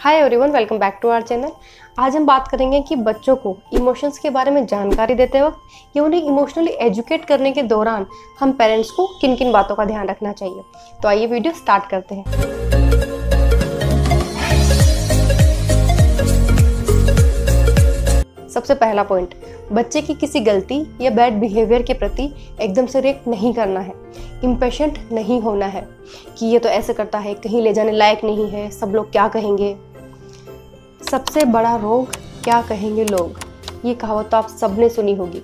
Hi everyone welcome back to our channel आज हम बात करेंगे कि बच्चों को इमोशंस के बारे में जानकारी देते वक्त या उन्हें इमोशनली एजुकेट करने के दौरान हम पेरेंट्स को किन किन बातों का ध्यान रखना चाहिए। तो आइए वीडियो स्टार्ट करते हैं। सबसे पहला पॉइंट बच्चे की किसी गलती या बैड बिहेवियर के प्रति एकदम से रिएक्ट नहीं करना है। इम्पेशेंट नहीं होना है कि ये तो ऐसे करता है, कहीं ले जाने लायक नहीं है, सब लोग क्या कहेंगे? सबसे बड़ा रोग क्या कहेंगे लोग? ये कहावत तो आप सबने सुनी होगी।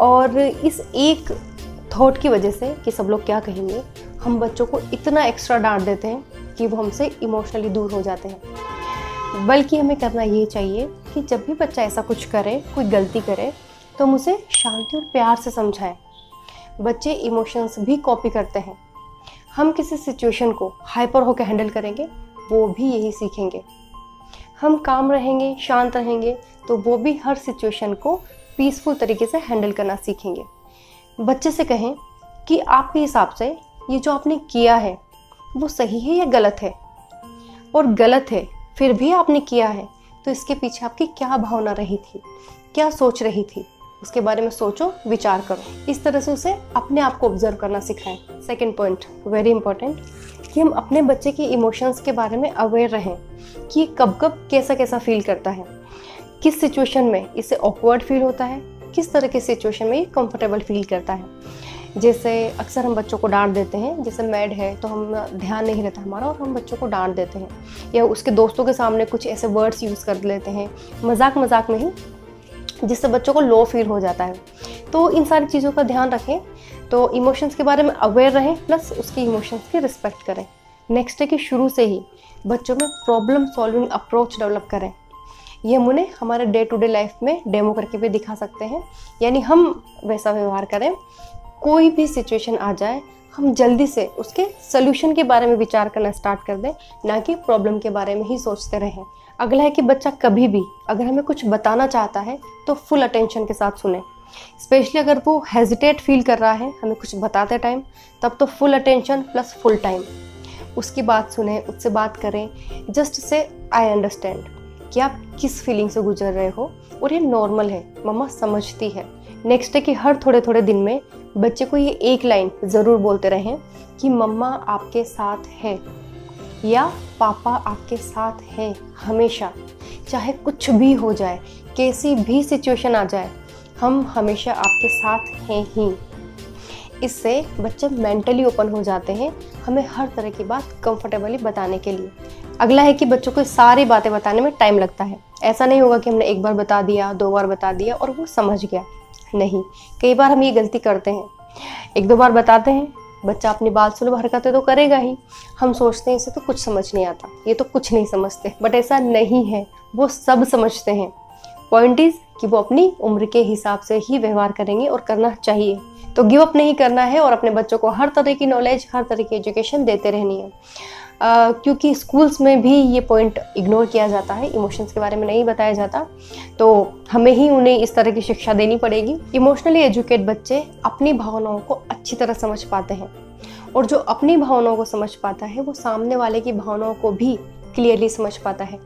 और इस एक थॉट की वजह से कि सब लोग क्या कहेंगे, हम बच्चों को इतना एक्स्ट्रा डांट देते हैं कि वो हमसे इमोशनली दूर हो जाते हैं। बल्कि हमें करना ये चाहिए कि जब भी बच्चा ऐसा कुछ करे, कोई गलती करे तो हम उसे शांति और प्यार से समझाएँ। बच्चे इमोशंस भी कॉपी करते हैं। हम किसी सिचुएशन को हाइपर होकर हैंडल करेंगे, वो भी यही सीखेंगे। हम काम रहेंगे, शांत रहेंगे तो वो भी हर सिचुएशन को पीसफुल तरीके से हैंडल करना सीखेंगे। बच्चे से कहें कि आपके हिसाब से ये जो आपने किया है, वो सही है या गलत है? और गलत है, फिर भी आपने किया है तो इसके पीछे आपकी क्या भावना रही थी? क्या सोच रही थी? उसके बारे में सोचो, विचार करो। इस तरह से उसे अपने आप को ऑब्ज़र्व करना सिखाएँ। सेकेंड पॉइंट वेरी इंपॉर्टेंट कि हम अपने बच्चे के इमोशंस के बारे में अवेयर रहें कि कब कब कैसा कैसा फील करता है। किस सिचुएशन में इसे ऑकवर्ड फील होता है, किस तरह के सिचुएशन में ये कंफर्टेबल फील करता है। जैसे अक्सर हम बच्चों को डांट देते हैं, जैसे मैड है तो हम ध्यान नहीं रहता हमारा और हम बच्चों को डांट देते हैं। या उसके दोस्तों के सामने कुछ ऐसे वर्ड्स यूज़ कर लेते हैं मज़ाक मज़ाक में ही, जिससे बच्चों को लो फील हो जाता है। तो इन सारी चीज़ों का ध्यान रखें। तो इमोशंस के बारे में अवेयर रहें प्लस उसके इमोशंस की रिस्पेक्ट करें। नेक्स्ट डे कि शुरू से ही बच्चों में प्रॉब्लम सॉल्विंग अप्रोच डेवलप करें। ये हम उन्हें हमारे डे टू डे लाइफ में डेमो करके भी दिखा सकते हैं। यानी हम वैसा व्यवहार करें कोई भी सिचुएशन आ जाए, हम जल्दी से उसके सोल्यूशन के बारे में विचार करना स्टार्ट कर दें, ना कि प्रॉब्लम के बारे में ही सोचते रहें। अगला है कि बच्चा कभी भी अगर हमें कुछ बताना चाहता है तो फुल अटेंशन के साथ सुने। स्पेशली अगर वो हेजिटेट फील कर रहा है, हमें कुछ बताते टाइम तब तो full attention plus full time उसकी बात सुने, उससे बात करें जस्ट से आई अंडरस्टैंड कि आप किस फीलिंग से गुजर रहे हो? और ये नॉर्मल है, मम्मा समझती है। नेक्स्ट है कि हर थोड़े थोड़े दिन में बच्चे को ये एक लाइन ज़रूर बोलते रहें कि मम्मा आपके साथ है या पापा आपके साथ है हमेशा। चाहे कुछ भी हो जाए, कैसी भी सिचुएशन आ जाए, हम हमेशा आपके साथ हैं ही। इससे बच्चे मेंटली ओपन हो जाते हैं हमें हर तरह की बात कंफर्टेबली बताने के लिए। अगला है कि बच्चों को सारी बातें बताने में टाइम लगता है। ऐसा नहीं होगा कि हमने एक बार बता दिया, दो बार बता दिया और वो समझ गया। नहीं, कई बार हम ये गलती करते हैं। एक दो बार बताते हैं, बच्चा अपनी बात सुलभ हरकतें तो करेगा ही। हम सोचते हैं, इसे तो कुछ समझ नहीं आता, ये तो कुछ नहीं समझते। बट ऐसा नहीं है, वो सब समझते हैं। पॉइंट इज़ कि वो अपनी उम्र के हिसाब से ही व्यवहार करेंगे और करना चाहिए। तो गिव अप नहीं करना है और अपने बच्चों को हर तरह की नॉलेज हर तरह की एजुकेशन देते रहनी है। Uh, क्योंकि स्कूल्स में भी ये पॉइंट इग्नोर किया जाता है इमोशंस के बारे में नहीं बताया जाता। तो हमें ही उन्हें इस तरह की शिक्षा देनी पड़ेगी। इमोशनली एजुकेट बच्चे अपनी भावनाओं को अच्छी तरह समझ पाते हैं। और जो अपनी भावनाओं को समझ पाता है वो सामने वाले की भावनाओं को भी क्लियरली समझ पाता है।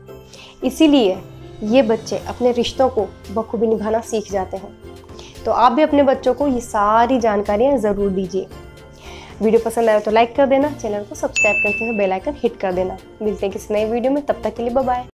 इसीलिए ये बच्चे अपने रिश्तों को बखूबी निभाना सीख जाते हैं। तो आप भी अपने बच्चों को ये सारी जानकारियाँ ज़रूर दीजिए। वीडियो पसंद आया तो लाइक कर देना, चैनल को सब्सक्राइब करते हुए बेलाइकन हिट कर देना। मिलते हैं किसी नए वीडियो में, तब तक के लिए बाय